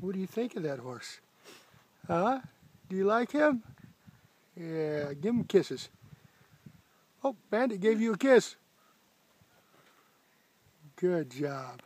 What do you think of that horse? Huh? Do you like him? Yeah, give him kisses. Oh, Bandit gave you a kiss. Good job.